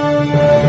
Música